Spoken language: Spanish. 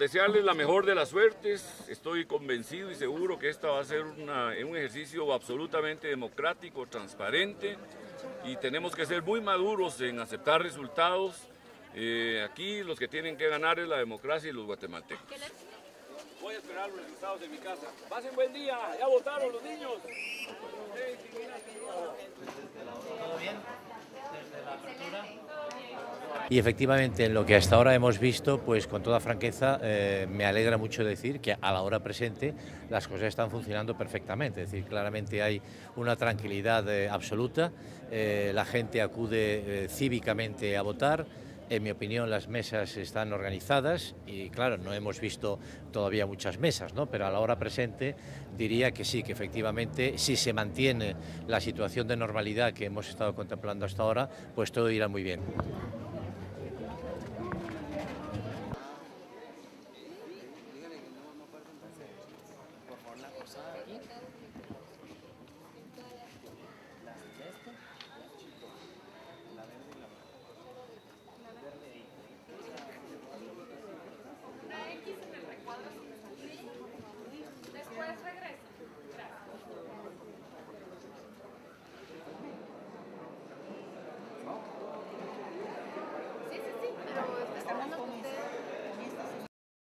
Desearles la mejor de las suertes, estoy convencido y seguro que esta va a ser un ejercicio absolutamente democrático, transparente y tenemos que ser muy maduros en aceptar resultados. Eh, aquí los que tienen que ganar es la democracia y los guatemaltecos. Voy a esperar los resultados de mi casa. Pasen buen día, ya votaron los niños. Y efectivamente, en lo que hasta ahora hemos visto, pues con toda franqueza, eh, me alegra mucho decir que a la hora presente las cosas están funcionando perfectamente. Es decir, claramente hay una tranquilidad eh, absoluta, eh, la gente acude cívicamente a votar. En mi opinión, las mesas están organizadas y, claro, no hemos visto todavía muchas mesas, ¿no? pero a la hora presente diría que sí, que efectivamente, si se mantiene la situación de normalidad que hemos estado contemplando hasta ahora, pues todo irá muy bien. Sa akin?